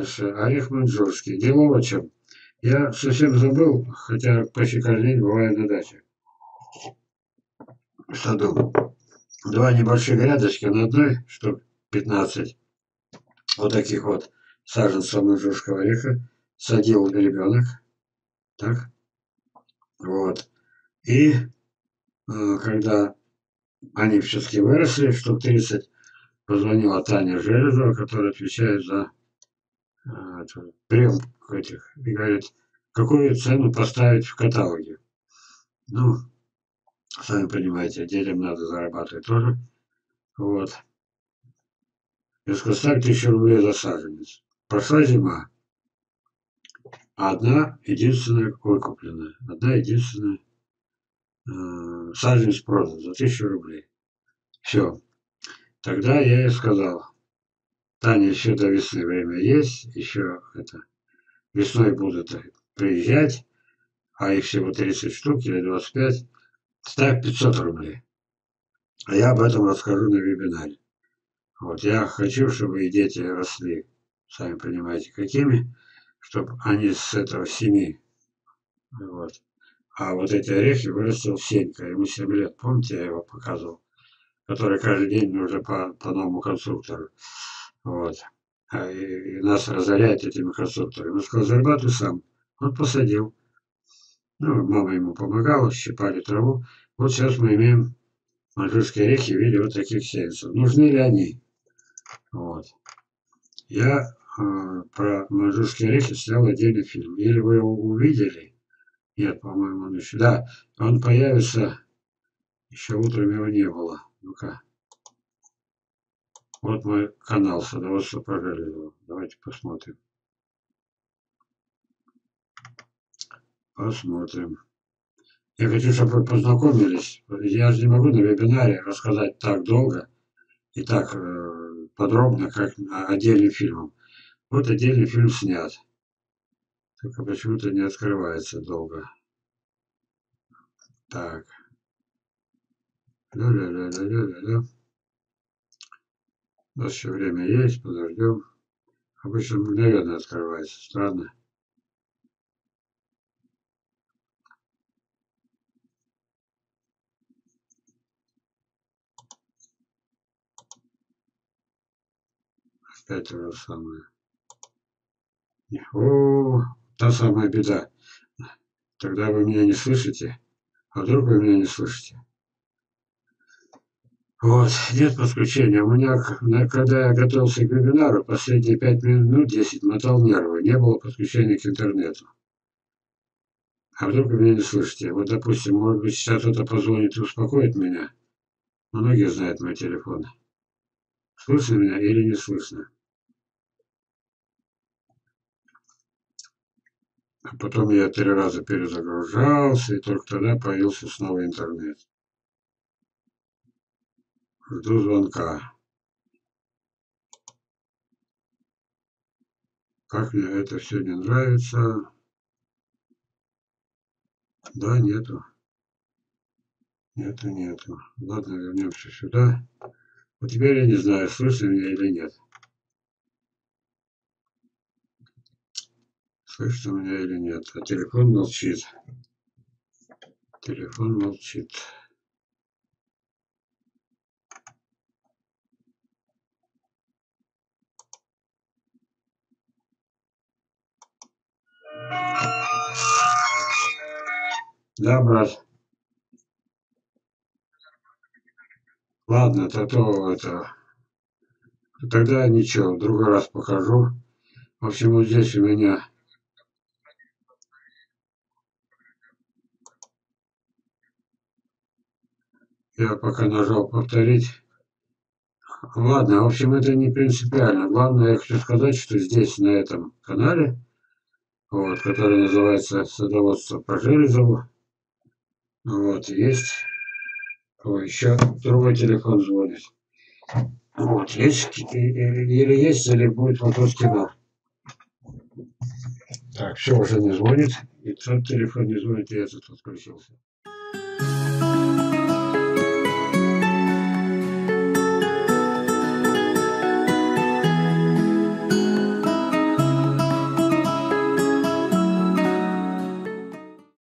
Дальше. Орех маньчжурский. Дело в чем. Я совсем забыл, хотя почти каждый день бываю на даче. В саду. Два небольших грядочки на одной, штук 15. Вот таких вот саженцев маньчжурского ореха. Садил ребенок. Так. Вот. И э, когда они все-таки выросли, штук 30, позвонила Таня Железова, которая отвечает за э, прием этих, и говорит, какую цену поставить в каталоге. Ну, сами понимаете, детям надо зарабатывать тоже. Вот. Я сказал, ставь тысячу рублей за саженец. Прошла зима. Одна единственная выкупленная. Одна единственная э, саженец продан за тысячу рублей. Все. Тогда я ей сказал, Таня, еще до весны время есть, еще это, весной будут приезжать, а их всего 30 штук или 25, ставь 500 рублей. А я об этом расскажу на вебинаре. Вот я хочу, чтобы и дети росли, сами понимаете, какими, чтобы они с этого семи, вот. А вот эти орехи вырастил Сенька, ему 7 лет, помните, я его показывал, который каждый день уже по, по новому конструктору. Вот. А, и, нас разоряет этими конструкторами. Он сказал, зарабатывай сам. Он посадил. Ну, мама ему помогала, щипали траву. Вот сейчас мы имеем маньчжурские орехи в виде вот таких сеянцев. Нужны ли они? Вот. Я э, про маньчжурские орехи снял отдельный фильм. Или вы его увидели? Нет, по-моему, он еще. Да, он появится. Еще утром его не было. Ну-ка. Вот мой канал Садоводство Пожалилова. Давайте посмотрим. Посмотрим. Я хочу, чтобы вы познакомились. Я же не могу на вебинаре рассказать так долго и так э, подробно, как отдельным фильмом. Вот отдельный фильм снят. Только почему-то не открывается долго. Так. Ля-ля-ля-ля-ля-ля. У нас еще время есть, подождем. Обычно мгновенно открывается. Странно. Опять то же самое. О, та самая беда. Тогда вы меня не слышите. А вдруг вы меня не слышите? Вот, нет подключения. У меня, когда я готовился к вебинару, последние 5 минут, 10 мотал нервы. Не было подключения к интернету. А вдруг вы меня не слышите? Вот, допустим, может быть, сейчас кто-то позвонит и успокоит меня. Многие знают мой телефон. Слышно меня или не слышно? А потом я три раза перезагружался, и только тогда появился снова интернет. Жду звонка. Как мне это все не нравится. Да, нету. Нету, нету. Ладно, вернемся сюда. Вот теперь я не знаю, слышно меня или нет. Слышно меня или нет. А телефон молчит. Телефон молчит. Да, брат. Ладно, то, то это. Тогда ничего, в другой раз покажу. В общем, вот здесь у меня я пока нажал повторить. Ладно, в общем, это не принципиально. Главное, я хочу сказать, что здесь, на этом канале, вот, который называется «Садоводство по Железову», вот, есть. Ой, еще другой телефон звонит. Вот, есть, или есть, или будет вопрос кино. Так, все, уже не звонит. И тот телефон не звонит, и этот отключился.